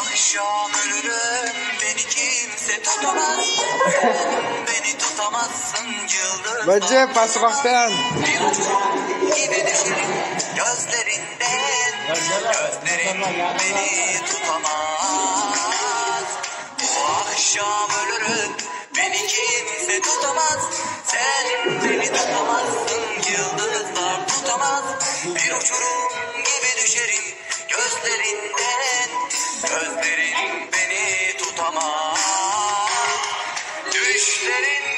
Akşam ölürüm beni tutamazsın yıldız Bence pasmaktan. Gibi düşerim gözlerinden Gözlerin beni tutamaz. Bu akşam ölürüm beni kimse tutamaz. Sen beni tutamazsın yıldızlar tutamaz. Bir uçurum gözlerinden Gözlerin beni tutamaz. Düşlerin